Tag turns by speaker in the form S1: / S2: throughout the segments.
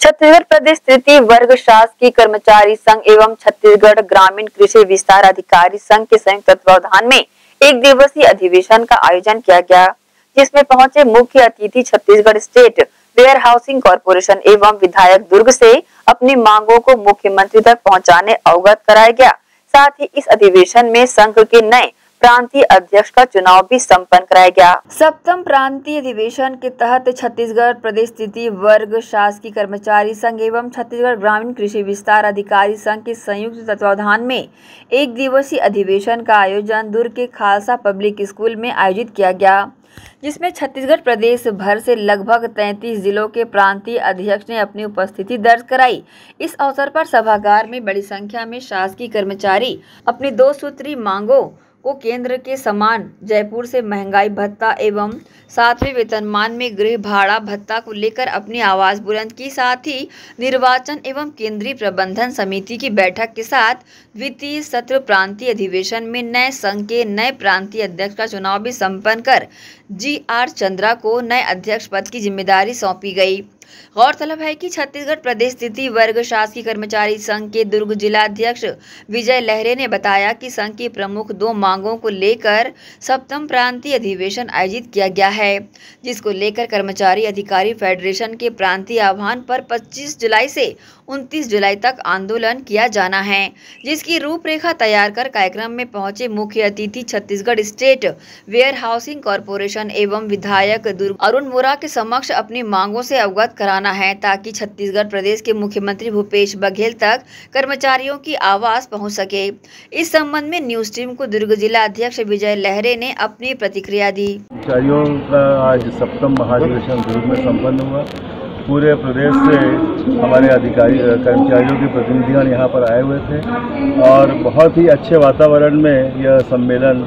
S1: छत्तीसगढ़ प्रदेश तृतीय वर्ग शासकीय कर्मचारी संघ एवं छत्तीसगढ़ ग्रामीण कृषि विस्तार अधिकारी संघ के संयुक्त तत्वावधान में एक दिवसीय अधिवेशन का आयोजन किया गया, जिसमें पहुँचे मुख्य अतिथि Chhattisgarh state warehousing corporation एवं विधायक दुर्ग से अपनी मांगों को मुख्यमंत्री तक पहुँचाने अवगत कराया गया। साथ ही इस अधिवेशन में संघ के नए प्रांतीय अध्यक्ष का चुनाव भी संपन्न कराया गया। सप्तम प्रांतीय अधिवेशन के तहत छत्तीसगढ़ प्रदेश स्थिति वर्ग, शासकीय कर्मचारी संघ एवं छत्तीसगढ़ ग्रामीण कृषि विस्तार अधिकारी संघ के संयुक्त तत्वावधान में एक दिवसीय अधिवेशन का आयोजन दुर्ग के खालसा पब्लिक स्कूल में आयोजित किया गया, जिसमें छत्तीसगढ़ प्रदेश भर से लगभग 33 जिलों के प्रांतीय अध्यक्ष ने अपनी उपस्थिति दर्ज कराई। इस अवसर पर सभागार में बड़ी संख्या में शासकीय कर्मचारी अपनी दो सूत्री मांगों को केंद्र के समान जयपुर से महँगाई, भत्ता एवं सातवें वेतनमान में गृह भाड़ा, भत्ता को लेकर अपनी आवाज़ बुलंद की, साथ ही निर्वाचन एवं केंद्रीय प्रबंधन समिति की बैठक के साथ द्वितीय सत्र प्रांतीय अधिवेशन में नए संघ के नए प्रांतीय अध्यक्ष का चुनाव भी संपन्न कर जी आर चंद्रा को नए अध्यक्ष पद की ज़िम्मेदारी सौंपी गई। गौरतलब है कि छत्तीसगढ़ प्रदेश स्थिति वर्ग शासकीय कर्मचारी संघ के दुर्ग जिला अध्यक्ष विजय लहरे ने बताया कि संघ की प्रमुख दो मांगों को लेकर सप्तम प्रांतीय अधिवेशन आयोजित किया गया है, जिसको लेकर कर्मचारी अधिकारी फेडरेशन के प्रांतीय आह्वान पर 25 जुलाई से 29 जुलाई तक आंदोलन किया जाना है, जिसकी रूपरेखा तैयार कर कार्यक्रम में पहुँचे मुख्य अतिथि Chhattisgarh state warehousing corporation एवं विधायक अरुण मोरा के समक्ष अपनी मांगों से अवगत कराना है ताकि छत्तीसगढ़ प्रदेश के मुख्यमंत्री भूपेश बघेल तक कर्मचारियों की आवाज़ पहुँच सके। इस संबंध में न्यूज़ टीम को दुर्ग जिला अध्यक्ष विजय लहरे ने अपनी प्रतिक्रिया दी।
S2: कर्मचारियों का आज सप्तम महाधिवेशन दुर्ग में संपन्न हुआ। पूरे प्रदेश से हमारे अधिकारी, कर्मचारियों के प्रतिनिधिगण यहाँ पर आए हुए थे और बहुत ही अच्छे वातावरण में यह सम्मेलन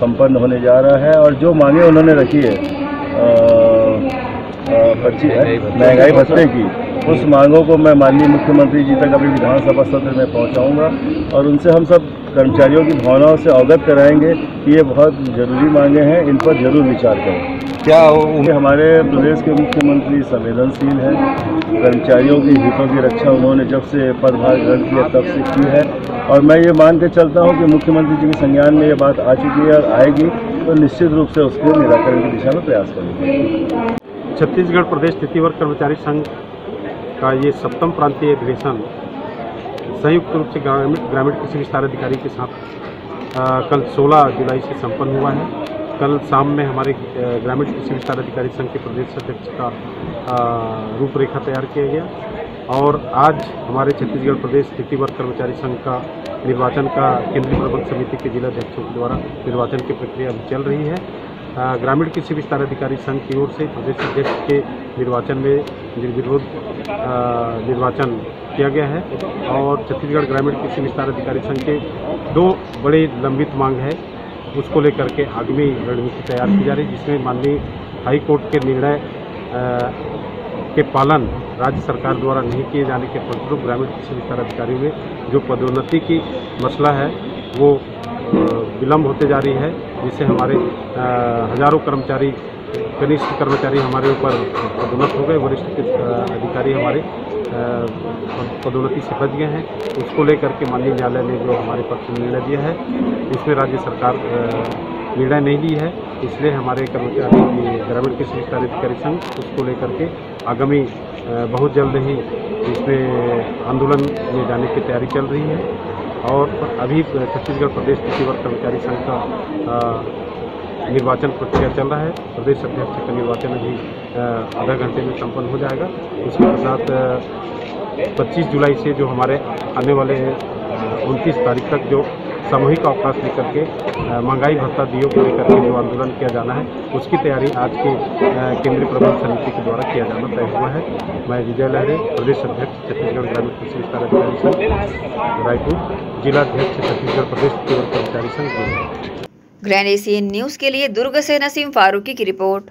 S2: संपन्न होने जा रहा है और जो मांगे उन्होंने रखी है महँगाई भत्ते की उस मांगों को मैं माननीय मुख्यमंत्री जी तक अभी विधानसभा सत्र में पहुंचाऊँगा और उनसे हम सब कर्मचारियों की भावनाओं से अवगत कराएँगे कि ये बहुत ज़रूरी मांगे हैं इन पर ज़रूर विचार करें। क्या हमारे प्रदेश के मुख्यमंत्री संवेदनशील हैं कर्मचारियों की हितों की रक्षा उन्होंने जब से पदभार ग्रहण किया तब से की है। और मैं ये मान के चलता हूँ कि मुख्यमंत्री जी के संज्ञान में ये बात आ चुकी है और आएगी तो निश्चित रूप से उसके निराकरण की दिशा में प्रयास करेंगे।
S3: छत्तीसगढ़ प्रदेश तृतीय वर्ग कर्मचारी संघ का ये सप्तम प्रांतीय अधिवेशन संयुक्त रूप से ग्रामीण ग्रामीण कृषि विस्तार अधिकारी के साथ आ, कल 16 जुलाई से संपन्न हुआ है। कल शाम में हमारे ग्रामीण कृषि विस्तार अधिकारी संघ के प्रदेश अध्यक्ष का रूपरेखा तैयार किया गया और आज हमारे छत्तीसगढ़ स्थिति तृतीय कर्मचारी संघ का निर्वाचन का केंद्रीय प्रबंध समिति के जिलाध्यक्षों के द्वारा निर्वाचन की प्रक्रिया अभी चल रही है। ग्रामीण कृषि विस्तार अधिकारी संघ की ओर से प्रदेश अध्यक्ष के निर्वाचन में निर्विरोध निर्वाचन किया गया है और छत्तीसगढ़ ग्रामीण कृषि विस्तार अधिकारी संघ के दो बड़े लंबित मांग है। उसको लेकर के आगामी रणनीति तैयार की जा रही है, जिसमें माननीय हाई कोर्ट के निर्णय के पालन राज्य सरकार द्वारा नहीं किए जाने के फलस्वरूप ग्रामीण कृषि विस्तार अधिकारियों में जो पदोन्नति की मसला है, वो विलम्ब होते जा रही है, जिससे हमारे हज़ारों कर्मचारी, कनिष्ठ कर्मचारी हमारे ऊपर पदोन्नत हो गए, वरिष्ठ अधिकारी हमारे पदोन्नति बच गए हैं। उसको लेकर के माननीय न्यायालय ने जो हमारे पक्ष में निर्णय दिया है, इसमें राज्य सरकार निर्णय नहीं ली है। इसलिए हमारे कर्मचारी ग्रामीण कृषि अधिकारी संघ, उसको लेकर के आगामी बहुत जल्द ही इसमें आंदोलन में जाने की तैयारी चल रही है। और अभी छत्तीसगढ़ प्रदेश कृषि वर्ग कर्मचारी संघ का निर्वाचन प्रक्रिया चल रहा है। प्रदेश अध्यक्ष का निर्वाचन अभी आधा घंटे में संपन्न हो जाएगा। उसके पश्चात 25 जुलाई से जो हमारे आने वाले हैं उनतीस तारीख तक जो सामूहिक अवकाश लेकर के महँगाई भत्ता दियो को लेकर के जो आंदोलन किया जाना है, उसकी तैयारी आज के केंद्रीय प्रबंध समिति के द्वारा किया जाना तय हुआ है। मैं विजय लहरे प्रदेश अध्यक्ष, छत्तीसगढ़ ग्रामीण कृषि विस्तार अधिकारी संघ, रायपुर जिलाध्यक्ष छत्तीसगढ़ प्रदेश कर्मचारी संघ
S1: ग्रैंड एशियन न्यूज़ के लिए दुर्ग से नसीम फारूकी की रिपोर्ट।